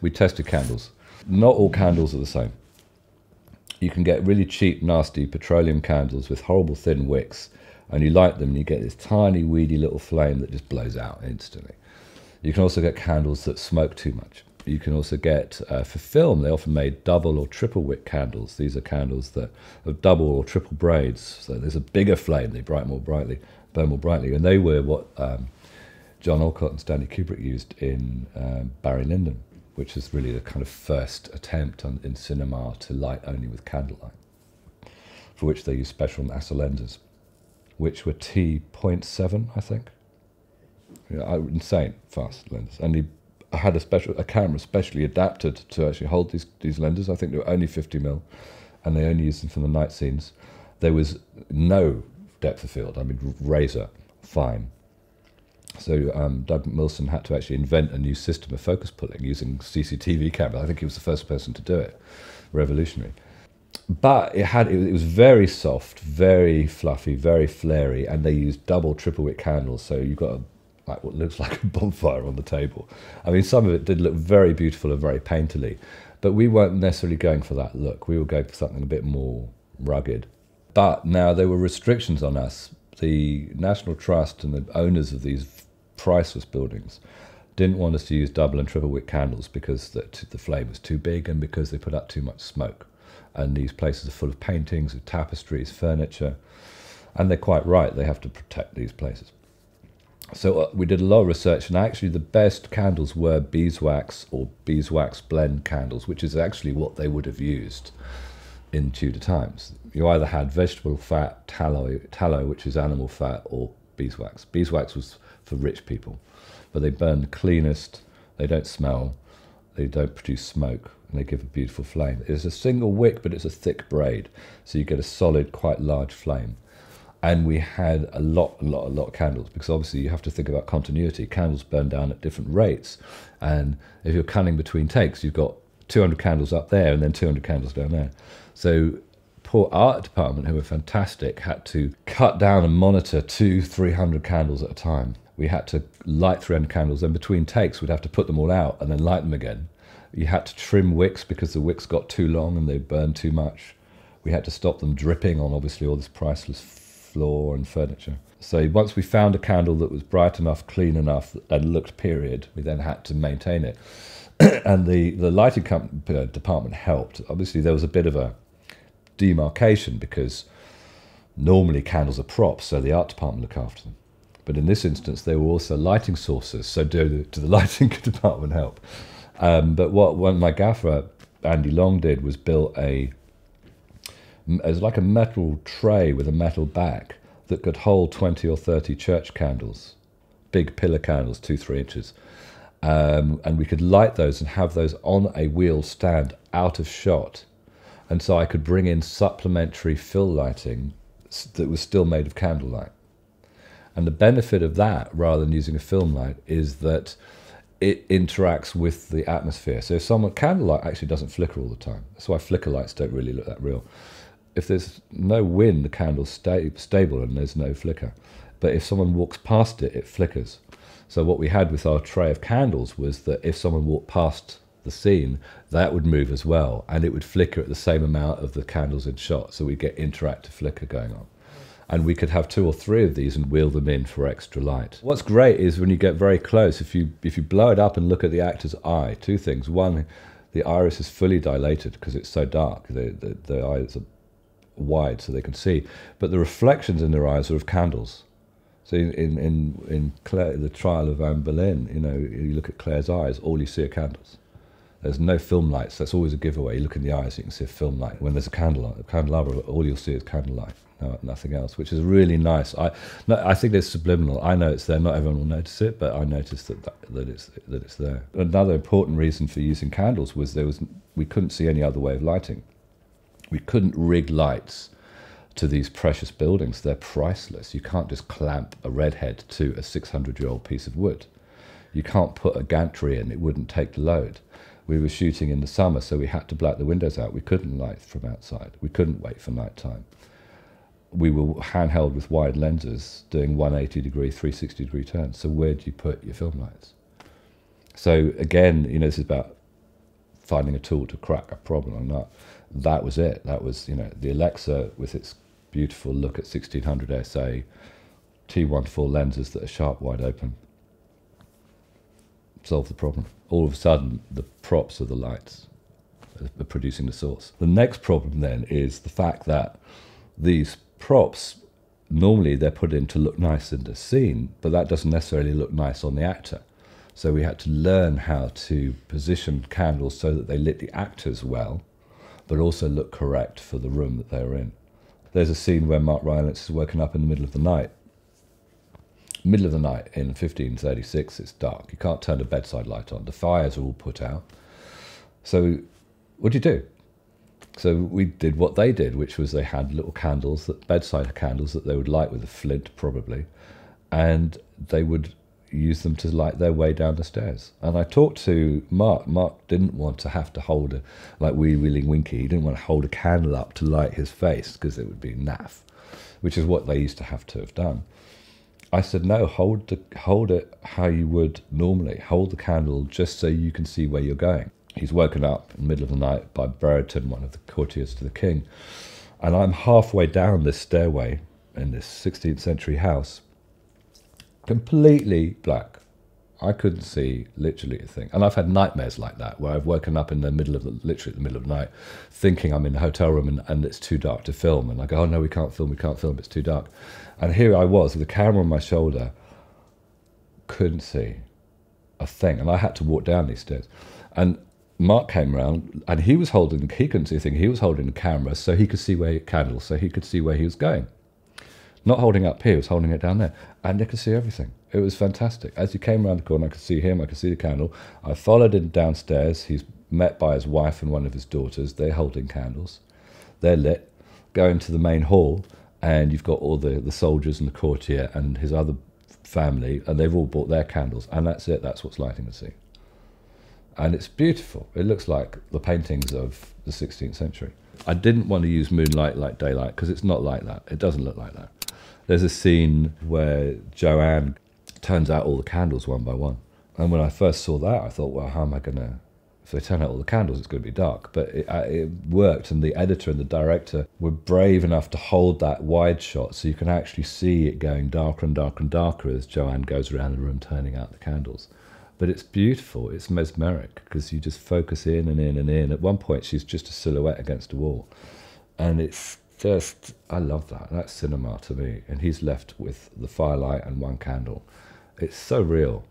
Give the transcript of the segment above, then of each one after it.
we tested candles. Not all candles are the same. You can get really cheap, nasty petroleum candles with horrible thin wicks, and you light them, and you get this tiny, weedy little flame that just blows out instantly. You can also get candles that smoke too much. You can also get, uh, for film, they often made double or triple wick candles. These are candles that have double or triple braids. So there's a bigger flame, they bright more brightly, burn more brightly. And they were what um, John Alcott and Stanley Kubrick used in um, Barry Lyndon, which is really the kind of first attempt on, in cinema to light only with candlelight, for which they used special NASA lenses, which were T.7, I think. Yeah, insane fast lenses. And he had a special a camera specially adapted to actually hold these these lenses. I think they were only 50 mil, and they only used them for the night scenes. There was no depth of field. I mean, razor fine. So um, Doug Milsome had to actually invent a new system of focus pulling using CCTV camera. I think he was the first person to do it. Revolutionary. But it had it was very soft, very fluffy, very flary, and they used double, triple wick candles. So you got a like what looks like a bonfire on the table. I mean, some of it did look very beautiful and very painterly, but we weren't necessarily going for that look. We were going for something a bit more rugged. But now there were restrictions on us. The National Trust and the owners of these priceless buildings didn't want us to use double and triple wick candles because the, the flame was too big and because they put out too much smoke. And these places are full of paintings, of tapestries, furniture, and they're quite right. They have to protect these places. So uh, we did a lot of research, and actually the best candles were beeswax or beeswax blend candles, which is actually what they would have used in Tudor times. You either had vegetable fat, tallow, tallow, which is animal fat, or beeswax. Beeswax was for rich people, but they burn the cleanest. They don't smell. They don't produce smoke, and they give a beautiful flame. It's a single wick, but it's a thick braid, so you get a solid, quite large flame and we had a lot, a lot, a lot of candles because obviously you have to think about continuity. Candles burn down at different rates, and if you're cutting between takes, you've got 200 candles up there and then 200 candles down there. So poor art department, who were fantastic, had to cut down and monitor two, 300 candles at a time. We had to light 300 candles, and between takes, we'd have to put them all out and then light them again. You had to trim wicks because the wicks got too long and they burned too much. We had to stop them dripping on obviously all this priceless floor and furniture. So once we found a candle that was bright enough, clean enough, and looked period, we then had to maintain it. and the, the lighting uh, department helped. Obviously, there was a bit of a demarcation because normally candles are props, so the art department look after them. But in this instance, they were also lighting sources, so do the, do the lighting department help? Um, but what my gaffer Andy Long did was built a it was like a metal tray with a metal back that could hold 20 or 30 church candles, big pillar candles, two, three inches. Um, and we could light those and have those on a wheel stand out of shot. And so I could bring in supplementary fill lighting that was still made of candlelight. And the benefit of that, rather than using a film light, is that it interacts with the atmosphere. So if someone candlelight actually doesn't flicker all the time. That's why flicker lights don't really look that real if there's no wind, the candle's sta- stable and there's no flicker. But if someone walks past it, it flickers. So what we had with our tray of candles was that if someone walked past the scene, that would move as well, and it would flicker at the same amount of the candles in shot. So we'd get interactive flicker going on. And we could have two or three of these and wheel them in for extra light. What's great is when you get very close, if you if you blow it up and look at the actor's eye, two things. One, the iris is fully dilated because it's so dark. The, the, the eyes are wide so they can see, but the reflections in their eyes are of candles. So in in in Claire, the trial of Anne Boleyn, you know, you look at Claire's eyes, all you see are candles. There's no film lights. That's always a giveaway. You look in the eyes, you can see a film light. When there's a candle, a candelabra, all you'll see is candlelight, no, nothing else, which is really nice. I, no, I think it's subliminal. I know it's there. Not everyone will notice it, but I noticed that, that that it's that it's there. Another important reason for using candles was there was we couldn't see any other way of lighting. We couldn't rig lights to these precious buildings. They're priceless. You can't just clamp a redhead to a 600 year old piece of wood. You can't put a gantry in, it wouldn't take the load. We were shooting in the summer, so we had to black the windows out. We couldn't light from outside. We couldn't wait for night time. We were handheld with wide lenses doing 180 degree, 360 degree turns. So where do you put your film lights? So again, you know, this is about finding a tool to crack a problem or not. That was it. That was, you know, the Alexa with its beautiful look at 1600 SA, T14 lenses that are sharp wide open. Solve the problem. All of a sudden, the props of the lights are producing the source. The next problem then is the fact that these props normally they're put in to look nice in the scene, but that doesn't necessarily look nice on the actor. So we had to learn how to position candles so that they lit the actors well, but also look correct for the room that they were in. There's a scene where Mark Rylance is woken up in the middle of the night. Middle of the night in 1536, it's dark. You can't turn the bedside light on. The fires are all put out. So, what do you do? So we did what they did, which was they had little candles, that bedside candles that they would light with a flint, probably, and they would use them to light their way down the stairs. And I talked to Mark. Mark didn't want to have to hold a, like Wee Willie Winkie, he didn't want to hold a candle up to light his face because it would be naff, which is what they used to have to have done. I said, no, hold, the, hold it how you would normally. Hold the candle just so you can see where you're going. He's woken up in the middle of the night by Brereton, one of the courtiers to the king. And I'm halfway down this stairway in this 16th century house completely black. I couldn't see literally a thing. And I've had nightmares like that where I've woken up in the middle of the, literally the middle of the night, thinking I'm in a hotel room and, and it's too dark to film. And I go, oh no, we can't film, we can't film, it's too dark. And here I was with a camera on my shoulder, couldn't see a thing. And I had to walk down these stairs. And Mark came around and he was holding, he couldn't see a thing, he was holding the camera so he could see where, candles, so he could see where he was going. Not holding up here, he was holding it down there. And I could see everything. It was fantastic. As he came around the corner, I could see him, I could see the candle. I followed him downstairs. He's met by his wife and one of his daughters. They're holding candles. They're lit. Go into the main hall, and you've got all the, the soldiers and the courtier and his other family, and they've all bought their candles. And that's it. That's what's lighting the scene. And it's beautiful. It looks like the paintings of the 16th century. I didn't want to use moonlight like daylight because it's not like that. It doesn't look like that. There's a scene where Joanne turns out all the candles one by one. And when I first saw that, I thought, well, how am I going to, if they turn out all the candles, it's going to be dark. But it, it, worked, and the editor and the director were brave enough to hold that wide shot so you can actually see it going darker and darker and darker as Joanne goes around the room turning out the candles. But it's beautiful, it's mesmeric because you just focus in and in and in. At one point, she's just a silhouette against a wall. And it's just I love that. That's cinema to me. And he's left with the firelight and one candle. It's so real.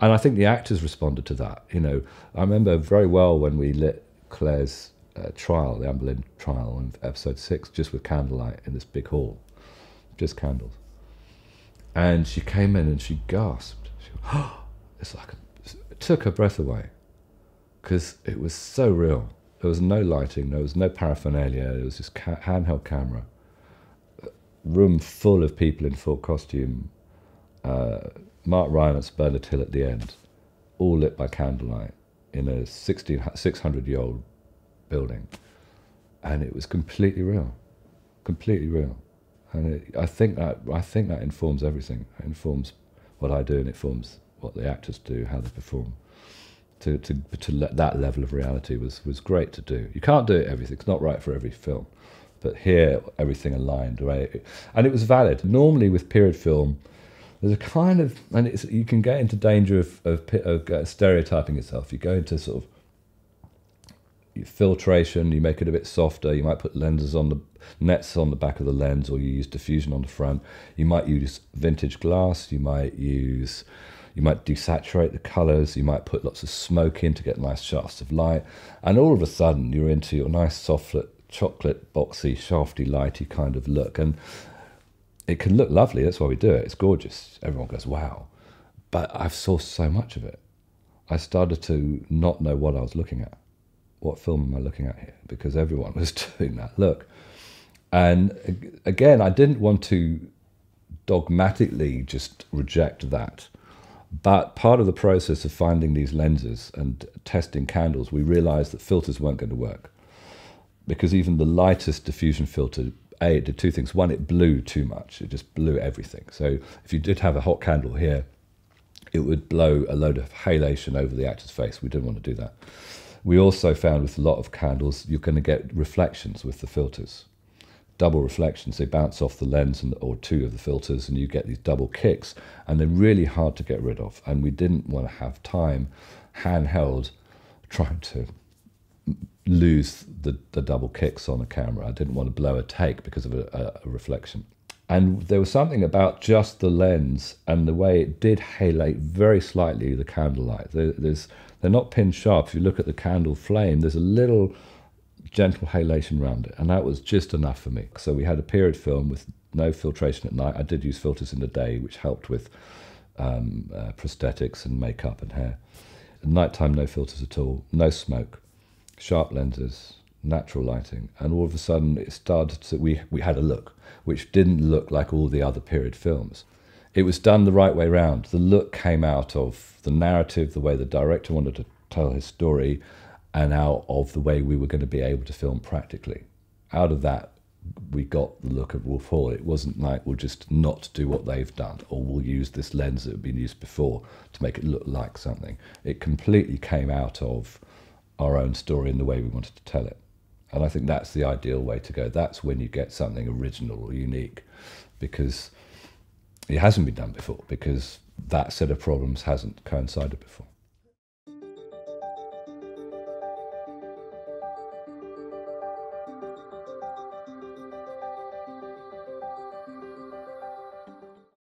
And I think the actors responded to that. You know, I remember very well when we lit Claire's uh, trial, the Anne Boleyn trial in episode six, just with candlelight in this big hall, just candles. And she came in and she gasped. She, oh, it's like a, it took her breath away because it was so real. There was no lighting, there was no paraphernalia, it was just ca- handheld camera. Room full of people in full costume. Uh, Mark Rylance Bernard Hill at the end, all lit by candlelight in a 600 year old building. And it was completely real, completely real. And it, I think that I think that informs everything. It informs what I do, and it informs what the actors do, how they perform to, to, to let that level of reality was, was great to do. You can't do it everything, it's not right for every film. But here, everything aligned, right? And it was valid. Normally, with period film, there's a kind of, and it's, you can get into danger of, of, of uh, stereotyping yourself. You go into sort of filtration, you make it a bit softer, you might put lenses on the nets on the back of the lens, or you use diffusion on the front. You might use vintage glass, you might use you might desaturate the colors, you might put lots of smoke in to get nice shafts of light, and all of a sudden you're into your nice soft chocolate, boxy, shafty, lighty kind of look. And it can look lovely, that's why we do it. It's gorgeous. Everyone goes, wow. But I've saw so much of it. I started to not know what I was looking at. What film am I looking at here? Because everyone was doing that look. And again, I didn't want to dogmatically just reject that. But part of the process of finding these lenses and testing candles, we realized that filters weren't going to work. Because even the lightest diffusion filter, A, it did two things. One, it blew too much, it just blew everything. So if you did have a hot candle here, it would blow a load of halation over the actor's face. We didn't want to do that. We also found with a lot of candles, you're going to get reflections with the filters. Double reflections, they bounce off the lens and, or two of the filters, and you get these double kicks, and they're really hard to get rid of. And we didn't want to have time handheld trying to lose the, the double kicks on a camera. I didn't want to blow a take because of a, a, a reflection. And there was something about just the lens and the way it did halate very slightly the candlelight. There, they're not pin sharp. If you look at the candle flame, there's a little gentle halation around it, and that was just enough for me. So we had a period film with no filtration at night. I did use filters in the day, which helped with um, uh, prosthetics and makeup and hair. At nighttime, no filters at all, no smoke, sharp lenses, natural lighting, and all of a sudden it started to, we, we had a look which didn't look like all the other period films. It was done the right way round. The look came out of the narrative, the way the director wanted to tell his story, and out of the way we were going to be able to film practically. Out of that, we got the look of Wolf Hall. It wasn't like we'll just not do what they've done, or we'll use this lens that had been used before to make it look like something. It completely came out of our own story and the way we wanted to tell it. And I think that's the ideal way to go. That's when you get something original or unique because it hasn't been done before, because that set of problems hasn't coincided before.